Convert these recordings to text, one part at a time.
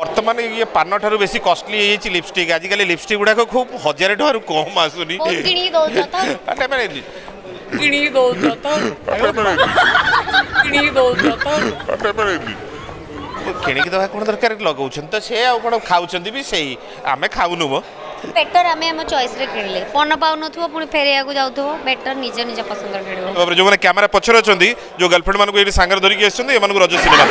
বর্তমানে ইয়ে পান ঠার বেশি কষ্টলি যাচ্ছে লিপস্টিক আজকাল লিপস্টিক গুড়া খুব হাজার টাকার কম আসুনি কিণিকি দেওয়া কোণ দরকার লগাউছেন তো সে আর কোণ খাওছেন বি সেই আমি খাওনু মো বেটার আমি আমার চয়েসরে কিনিলে পণ পাউনথিব পুনি ফেরিয়াকু যাউথিব বেটার নিজ নিজ পছন্দর কিনিব তারপরে যে ক্যামেরা পছরে অনেক যে গার্লফ্রেন্ড মানুষ এটি সাঙ্গরে ধরিকি আসছেন এমানকু রজ সিনেমা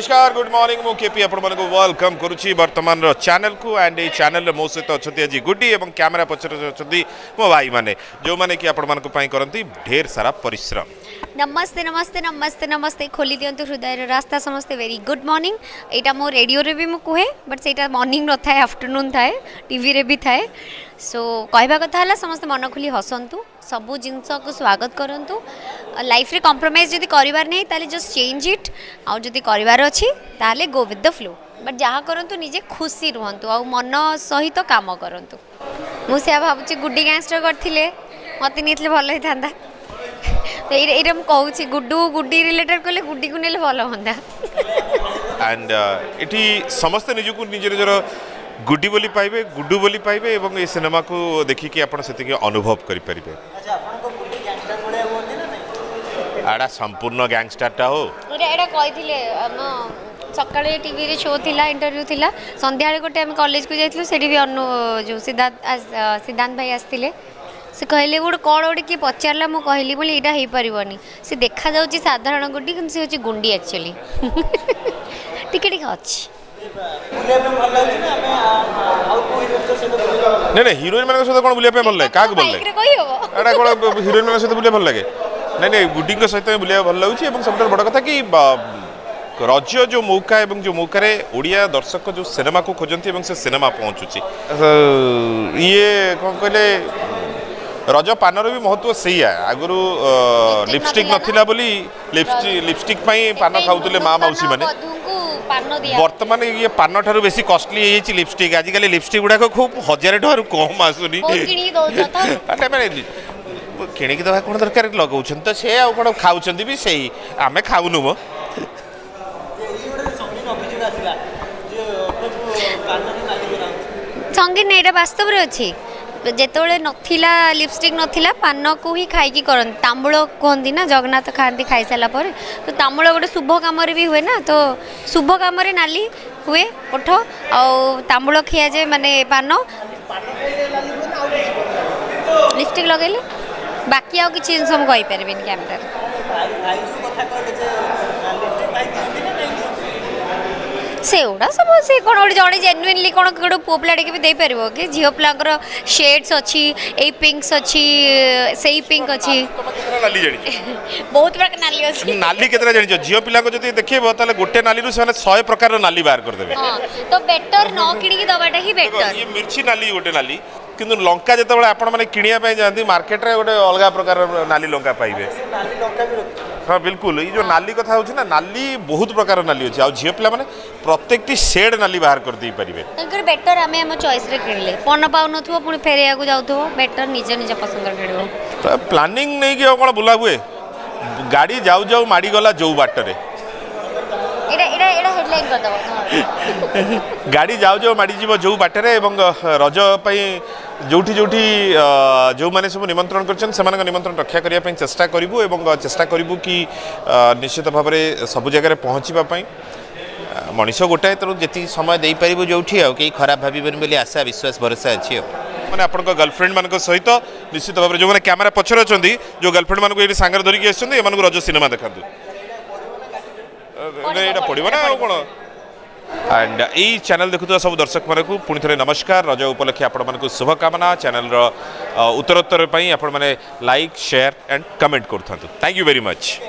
नमस्कार गुड मार्निंग मु केपी आपको वेलकम करुच्ची बर्तमान चैनल को एंड चैनल मो सहित अच्छा आज गुडी और क्यमेरा पचर अच्छा मो भाई मैंने जो मैंने कि आपण करती ढेर सारा परिश्रम नमस्ते नमस्ते नमस्ते नमस्ते खोली दिंतु हृदय रास्ता समस्ते वेरी गुड मर्णिंग यहाँ मो रेडियो भी मुझे कहे बट से मर्णिंग न था आफ्टरनून थाए टी भी थाए सो so, कथा समस्त मन खोली हसतु सबु को स्वागत गरौँ लि जस्ट चेंज इट आउँदै अनि त go with the flow but जहाँ निजे खुसी रुहन् मन सहित काम किसिम भुडी ग्याङस्टर गरि मतै नै भल यहाँ कि गुड्डू गुडी रिलेटेड कहिले गुडी नै भयो हान्ड গুডি বলে পাইবে গুডু বলে পাইবে এবং এই সিনেমাকে দেখিকি আপনার সেটিকি অনুভব করে করিপারে এটা সম্পূর্ণ গ্যাংস্টারটা হো এটা কইলে সকালে টিভিরে শো লা ইন্টারভিউ লা সন্ধ্যাবেলে গোটে আমি কলেজ কু যাইছিলু সেটি বি অন্য যে সিদ্ধান্ত সিদ্ধান্ত ভাই আসছিলে সে কহিলে গোটে কোণ গোটে কি পচারলা মু কহিলি বলে এটা হয়ে পারিবনি সে দেখা যাচ্ছে সাধারণ গুডি কিন্তু সে হচ্ছে গুন্ডি একচুয়ালি টিকে টিকে অছি ନାଇଁ ନାଇଁ ହିରୋଇନ୍ ମାନଙ୍କ ସହିତ କଣ ବୁଲିବା ପାଇଁ ଭଲ ଲାଗେ କାହାକୁ ଭଲ ଲାଗେ ଏଇଟା କଣ ହିରୋଇନ୍ ମାନଙ୍କ ସହିତ ବୁଲିବା ଭଲ ଲାଗେ ନାଇଁ ନାଇଁ ଗୁଡିଙ୍କ ସହିତ ବୁଲିବାକୁ ଭଲ ଲାଗୁଛି ଏବଂ ସବୁଠାରୁ ବଡ଼ କଥା କି ରଜ ଯେଉଁ ମୌକା ଏବଂ ଯେଉଁ ମୌକାରେ ଓଡ଼ିଆ ଦର୍ଶକ ଯେଉଁ ସିନେମାକୁ ଖୋଜନ୍ତି ଏବଂ ସେ ସିନେମା ପହଞ୍ଚୁଛି ଇଏ କ'ଣ କହିଲେ ରଜ ପାନର ବି ମହତ୍ଵ ସେଇଆ ଆଗରୁ ଲିପଷ୍ଟିକ୍ ନଥିଲା ବୋଲି ଲିପଷ୍ଟିକ୍ ପାଇଁ ପାନ ଖାଉଥିଲେ ମା ମାଉସୀ ମାନେ বর্তমানে ইয়ে পান ঠার বেশি কষ্টলি হয়ে যাই লিপস্টিক আজকাল লিপস্টিক গুড়া খুব হাজার টাকার কম আসুনি মানে কিনিকি দেওয়া কোণ দরকার লগাউছেন তো সে আর কোণ খাওছেন বি সেই আমি খাওনু মো সঙ্গীন এটা বাস্তবরে অছি ଯେତେବେଳେ ନଥିଲା ଲିପଷ୍ଟିକ୍ ନଥିଲା ପାନକୁ ହିଁ ଖାଇକି କରନ୍ତି ତାମ୍ବୁଳ କୁହନ୍ତି ନା ଜଗନ୍ନାଥ ଖାଆନ୍ତି ଖାଇସାରିଲା ପରେ ତ ତାମ୍ବୁଳ ଗୋଟେ ଶୁଭ କାମରେ ବି ହୁଏ ନା ତ ଶୁଭ କାମରେ ନାଲି ହୁଏ ଓଠ ଆଉ ତାମ୍ବୁଳ ଖିଆଯାଏ ମାନେ ପାନ ଲିପଷ୍ଟିକ୍ ଲଗାଇଲେ ବାକି ଆଉ କିଛି ଜିନିଷ ମୁଁ କହିପାରିବିନି କ୍ୟାମେରାରେ ସେଗୁଡ଼ା ସବୁ ସେ କ'ଣ ଗୋଟେ ଜଣେ ଜେନୁଇନଲି କ'ଣ ଗୋଟେ ପୁଅ ପିଲାଟେ ଟିକେ ବି ଦେଇପାରିବ କି ଝିଅ ପିଲାଙ୍କର ସେଡ୍ସ ଅଛି ଏଇ ପିଙ୍କସ୍ ଅଛି ସେଇ ପିଙ୍କ ଅଛି ବହୁତ ପ୍ରକାର ନାଲି ଅଛି ନାଲି କେତେଟା ଜାଣିଛ ଝିଅ ପିଲାକୁ ଯଦି ଦେଖିବ ତାହେଲେ ଗୋଟେ ନାଲିରୁ ସେମାନେ ଶହେ ପ୍ରକାରର ନାଲି ବାହାର କରିଦେବେ ତ ବେଟର ନ କିଣିକି ଦେବାଟା ହିଁ ବେଟର ମିର୍ଚି ନାଲି ଗୋଟେ ନାଲି কিন্তু ଲଙ୍କା ଯେତେବେଳେ ଆପଣମାନେ କିଣିବା ପାଇଁ ଯାଆନ୍ତି ମାର୍କେଟରେ ଗୋଟେ ଅଲଗା ପ୍ରକାର ନାଲି ଲଙ୍କା ପାଇବେ ହଁ ବିଲକୁଲ ଏଇ ଯେଉଁ ନାଲି କଥା ହେଉଛି ନା ନାଲି ବହୁତ ପ୍ରକାର ନାଲି ଅଛି ଆଉ ଝିଅ ପିଲାମାନେ ପ୍ରତ୍ୟେକଟି ସେଡ୍ ନାଲି ବାହାର କରିଦେଇ ପାରିବେ ତେଣୁକରି ବେଟର୍ ଆମେ ଆମ ଚଏସ୍ରେ କିଣିଲେ ପନ ପାଉନଥିବ ପୁଣି ଫେରେଇବାକୁ ଯାଉଥିବ ବେଟର୍ ନିଜ ନିଜ ପସନ୍ଦରେ କିଣିବ ପ୍ଲାନିଂ ନେଇକି ଆଉ କ'ଣ ବୁଲା ହୁଏ ଗାଡ଼ି ଯାଉ ଯାଉ ମାଡ଼ିଗଲା ଯେଉଁ ବାଟରେ ଗାଡ଼ି ଯାଉ ଯାଉ ମାଡ଼ିଯିବ ଯେଉଁ ବାଟରେ ଏବଂ ରଜ ପାଇଁ ଯେଉଁଠି ଯେଉଁଠି ଯେଉଁମାନେ ସବୁ ନିମନ୍ତ୍ରଣ କରିଛନ୍ତି ସେମାନଙ୍କ ନିମନ୍ତ୍ରଣ ରକ୍ଷା କରିବା ପାଇଁ ଚେଷ୍ଟା କରିବୁ ଏବଂ ଚେଷ୍ଟା କରିବୁ କି ନିଶ୍ଚିତ ଭାବରେ ସବୁ ଜାଗାରେ ପହଞ୍ଚିବା ପାଇଁ ମଣିଷ ଗୋଟାଏ ତେଣୁ ଯେତିକି ସମୟ ଦେଇପାରିବୁ ଯେଉଁଠି ଆଉ କେହି ଖରାପ ଭାବିବେନି ବୋଲି ଆଶା ବିଶ୍ୱାସ ଭରସା ଅଛି ଆଉ ମାନେ ଆପଣଙ୍କ ଗାର୍ଲଫ୍ରେଣ୍ଡମାନଙ୍କ ସହିତ ନିଶ୍ଚିତ ଭାବରେ ଯେଉଁମାନେ କ୍ୟାମେରା ପଛରେ ଅଛନ୍ତି ଯେଉଁ ଗାର୍ଲଫ୍ରେଣ୍ଡମାନଙ୍କୁ ଏଠି ସାଙ୍ଗରେ ଧରିକି ଆସିଛନ୍ତି ଏମାନଙ୍କୁ ରଜ ସିନେମା ଦେଖାନ୍ତୁ ଏଇଟା ପଡ଼ିବ ନା ଆଉ କ'ଣ ଆଣ୍ଡ ଏଇ ଚ୍ୟାନେଲ୍ ଦେଖୁଥିବା ସବୁ ଦର୍ଶକମାନଙ୍କୁ ପୁଣି ଥରେ ନମସ୍କାର ରଜ ଉପଲକ୍ଷେ ଆପଣମାନଙ୍କୁ ଶୁଭକାମନା ଚ୍ୟାନେଲ୍ର ଉତ୍ତରୋତ୍ତର ପାଇଁ ଆପଣମାନେ ଲାଇକ୍ ସେୟାର ଆଣ୍ଡ କମେଣ୍ଟ କରୁଥାନ୍ତୁ ଥ୍ୟାଙ୍କ ୟୁ ଭେରି ମଚ୍